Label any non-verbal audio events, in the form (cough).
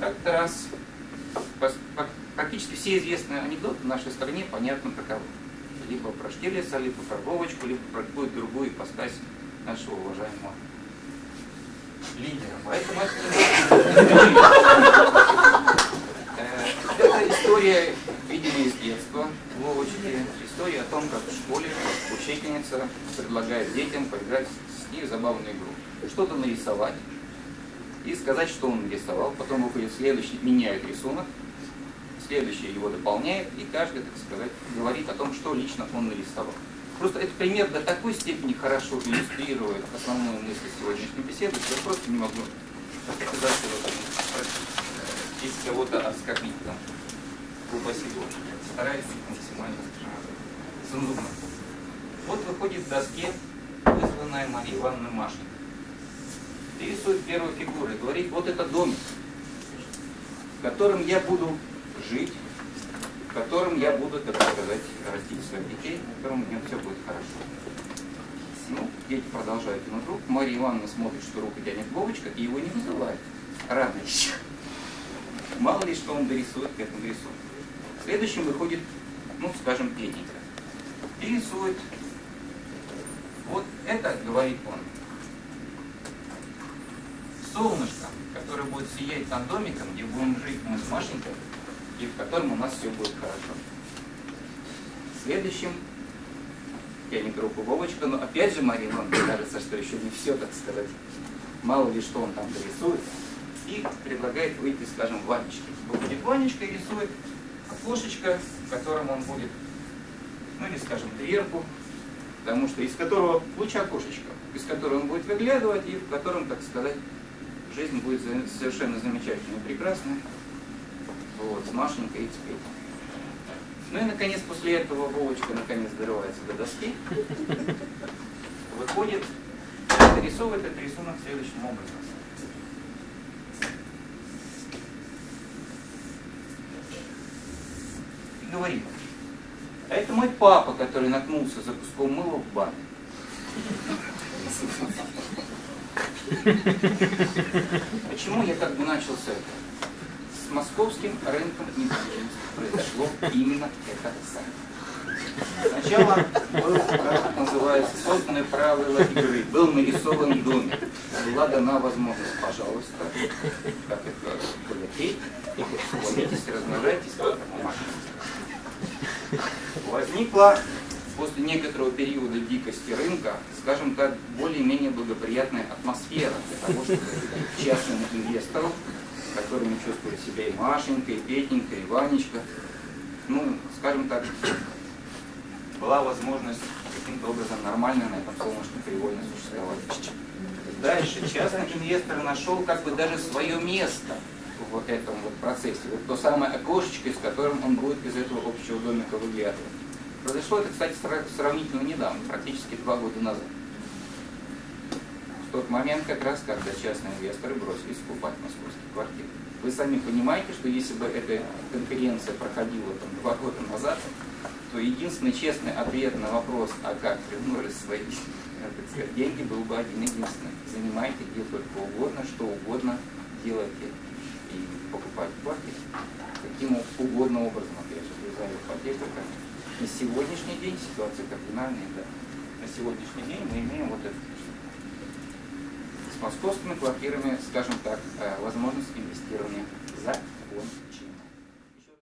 Как-то раз практически все известные анекдоты в нашей стране понятно таковы. Либо про Штирлица, либо про Вовочку, либо про какую-то другую ипостась нашего уважаемого лидера. Поэтому это, (laughs) э, история, видимо, из детства Вовочки. История о том, как в школе учительница предлагает детям поиграть с ней в забавную игру. Что-то нарисовать и сказать, что он нарисовал. Потом выходит следующий, меняет рисунок, следующий его дополняет, и каждый, так сказать, говорит о том, что лично он нарисовал. Просто этот пример до такой степени хорошо иллюстрирует основную мысль сегодняшней беседы, что я просто не могу сказать, что вот, э, если кого-то оскорбить там, упаси Боже. Стараюсь максимально цензурно. Вот выходит в доске вызванная Мария Ивановна Машина. Рисует первую фигуру и говорит, вот это домик, в котором я буду жить, в котором я буду, так сказать, растить своих детей, в котором у меня все будет хорошо. Ну, дети продолжают игру. Мария Ивановна смотрит, что руку тянет Вовочка, и его не вызывает. Еще. Мало ли, что он дорисует к этому рисунку. Следующим выходит, ну, скажем, Петенька. И рисует. Вот это, говорит он, солнышко, которое будет сиять над домиком, где будем жить мы с Машенькой, и в котором у нас все будет хорошо. Следующим тянет руку Вовочка, но опять же Марина, мне кажется, что еще не все, так сказать, мало ли что он там дорисует, и предлагает выйти, скажем, Ванечке. Выходит Ванечка и рисует окошечко, в котором он будет, ну или, скажем, дверку, потому что из которого лучше окошечко, из которого он будет выглядывать и в котором, так сказать, жизнь будет совершенно замечательной и прекрасной. Вот, с Машенькой и Петей. Ну и, наконец, после этого Вовочка, наконец, дорывается до доски, выходит, дорисовывает этот рисунок следующим образом. И говорит, а это мой папа, который наткнулся за куском мыла в бане. Почему я как бы начал с этого? С московским рынком недвижимости произошло именно это самое. Сначала было, как называется, созданы правила игры, был нарисован домик, была дана возможность, пожалуйста, как это полететь, плодитесь, размножайтесь, как Возникла после некоторого периода дикости рынка, скажем так, более-менее благоприятная атмосфера для того, чтобы частным инвесторам, которыми чувствовали себя и Машенька, и Петенька, и Ванечка, ну, скажем так, была возможность каким-то образом нормально на этом солнышке привольно существовать. Дальше частный инвестор нашел как бы даже свое место в этом вот процессе. Вот то самое окошечко, с которым он будет из этого общего домика выглядывать. Произошло это, кстати, сра- сравнительно недавно, практически два года назад. Тот момент как раз, когда частные инвесторы бросились покупать московские квартиры. Вы сами понимаете, что если бы эта конференция проходила там, два года назад, то единственный честный ответ на вопрос, а как вернулись свои так сказать, деньги, был бы один единственный. Занимайте где только угодно, что угодно делайте и покупайте квартиры. Каким угодно образом, опять же, влезая в ипотеку. На сегодняшний день ситуация кардинальная, да. На сегодняшний день мы имеем вот это с московскими квартирами, скажем так, э, возможность инвестирования за гончи.